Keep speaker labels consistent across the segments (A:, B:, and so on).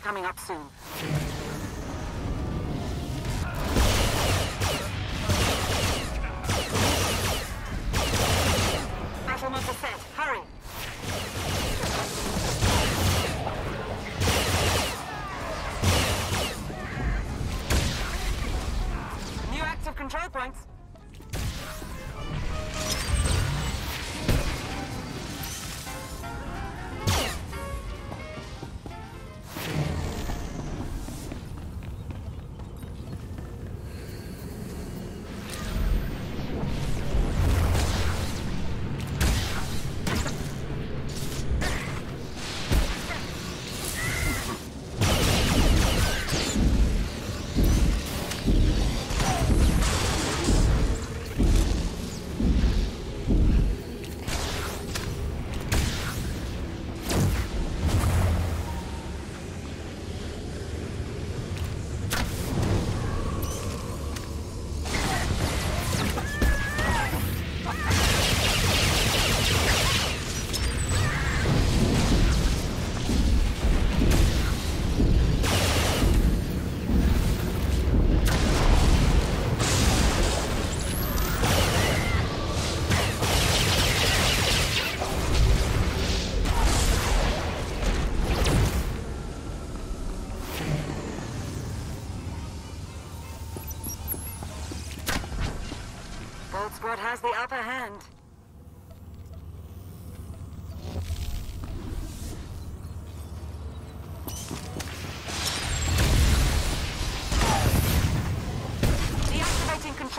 A: coming up soon. Set. Hurry. New active control points.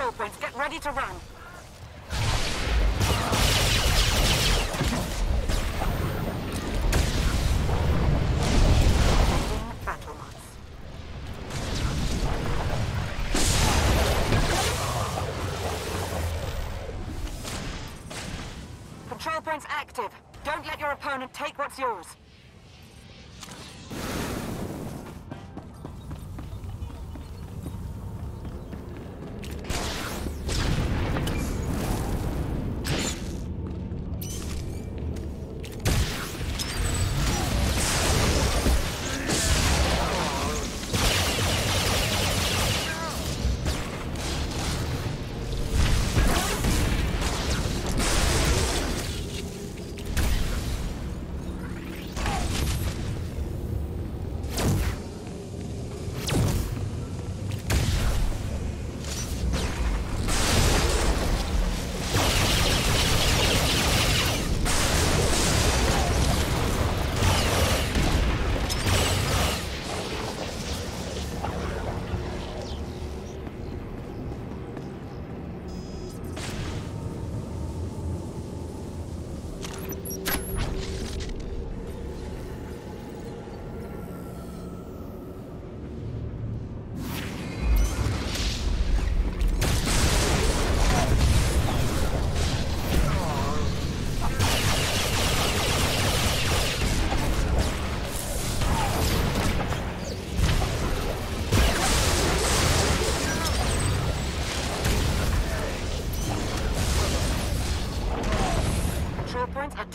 A: Get ready to run. Control points active. Don't let your opponent take what's yours.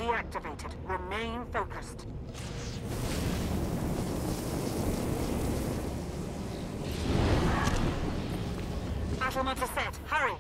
A: Deactivated. Remain focused. Battle motor set. Hurry.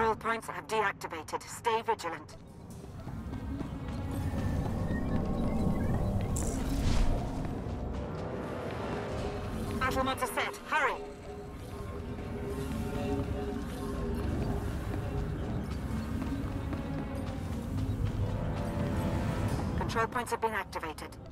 A: Control points have deactivated. Stay vigilant. Battle mods are set. Hurry! Control points have been activated.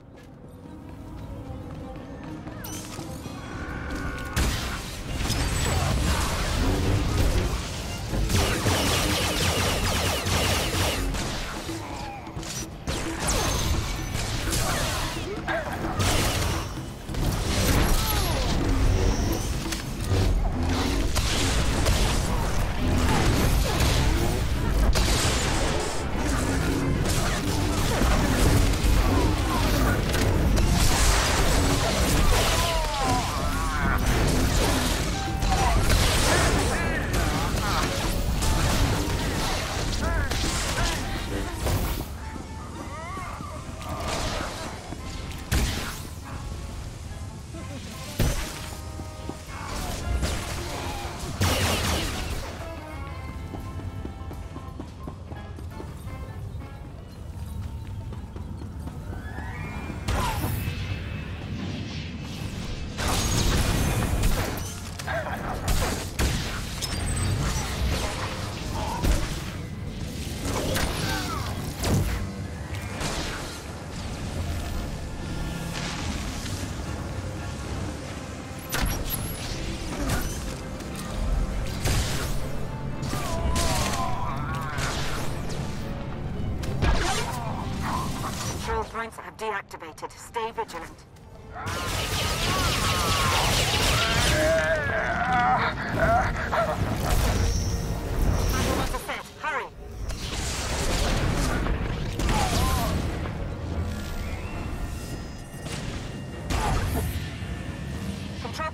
A: Points have deactivated. Stay vigilant.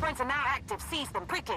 A: Points are now active. Seize them quickly.